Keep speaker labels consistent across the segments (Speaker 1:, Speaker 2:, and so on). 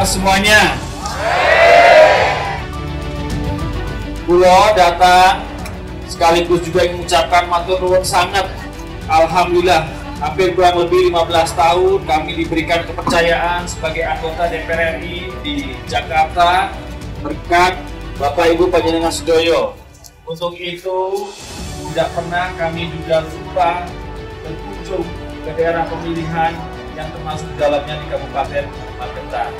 Speaker 1: semuanya? Pulau datang sekaligus juga ingin mengucapkan matur nuwun sangat. Alhamdulillah, hampir kurang lebih 15 tahun kami diberikan kepercayaan sebagai anggota DPR RI di Jakarta berkat Bapak Ibu Panjenengan Sedoyo. Untuk itu, tidak pernah kami juga lupa berkunjung ke daerah pemilihan yang termasuk dalamnya di Kabupaten Magetan.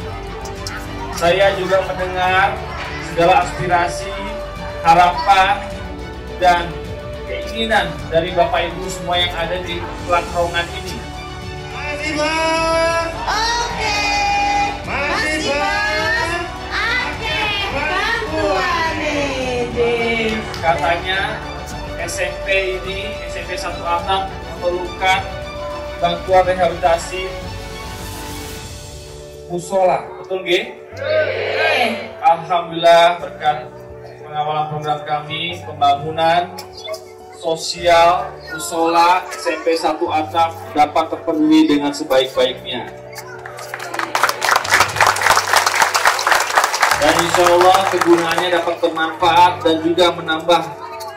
Speaker 1: Saya juga mendengar segala aspirasi, harapan, dan keinginan dari Bapak Ibu semua yang ada di pelakrongan ini.
Speaker 2: Masih bang.
Speaker 3: Oke.
Speaker 2: Masih bang.
Speaker 3: Oke. Bantuan.
Speaker 1: Katanya SMP ini, SMP 1 Atap memerlukan bantuan rehabilitasi musola, betul nggih? Alhamdulillah berkat pengawalan program kami pembangunan sosial musola SMP 1 Atap dapat terpenuhi dengan sebaik-baiknya. Dan insya Allah kegunaannya dapat bermanfaat dan juga menambah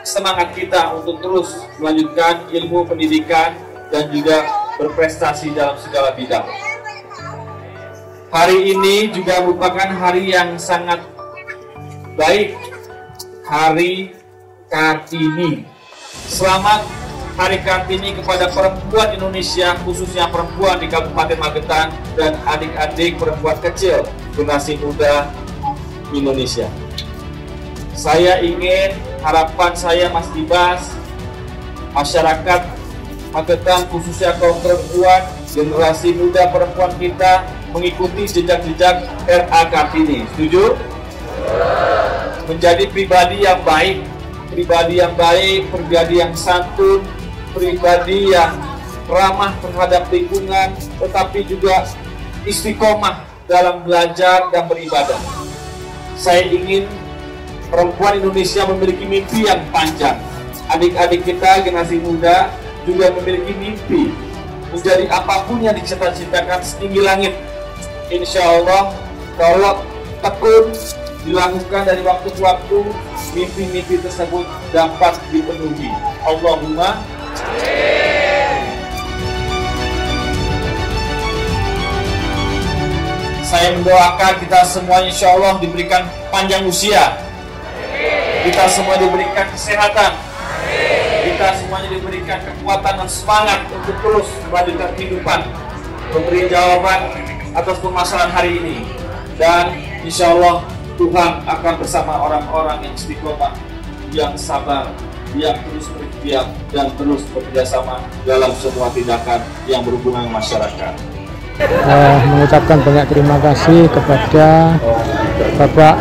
Speaker 1: semangat kita untuk terus melanjutkan ilmu pendidikan dan juga berprestasi dalam segala bidang. Hari ini juga merupakan hari yang sangat baik, Hari Kartini. Selamat Hari Kartini kepada perempuan Indonesia, khususnya perempuan di Kabupaten Magetan dan adik-adik perempuan kecil generasi muda Indonesia. Saya ingin harapan saya Mas Dibas, masyarakat Magetan khususnya kaum perempuan, generasi muda perempuan kita mengikuti jejak-jejak RA Kartini. Setuju? Menjadi pribadi yang baik, pribadi yang baik, pribadi yang santun, pribadi yang ramah terhadap lingkungan, tetapi juga istiqomah dalam belajar dan beribadah. Saya ingin perempuan Indonesia memiliki mimpi yang panjang. Adik-adik kita generasi muda juga memiliki mimpi menjadi apa pun yang dicita-citakan setinggi langit. Insya Allah kalau tekun dilakukan dari waktu ke waktu, mimpi-mimpi tersebut dapat dipenuhi. Allahumma Saya mendoakan kita semua insya Allah diberikan panjang usia. Kita semua diberikan kesehatan. Kita semuanya diberikan kekuatan dan semangat untuk terus melanjutkan kehidupan. Memberi jawaban atas permasalahan hari ini. Dan insya Allah Tuhan akan bersama orang-orang yang istiqomah, yang sabar, yang terus berikhtiar dan terus bekerjasama dalam semua tindakan yang berhubungan dengan masyarakat.
Speaker 4: Eh, mengucapkan banyak terima kasih kepada Bapak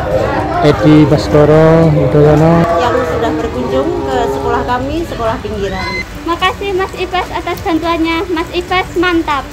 Speaker 4: Edi Baskoro Yudhoyono
Speaker 3: Yang sudah berkunjung ke sekolah kami, sekolah pinggiran.
Speaker 5: Makasih Mas Ibas atas bantuannya. Mas Ibas mantap.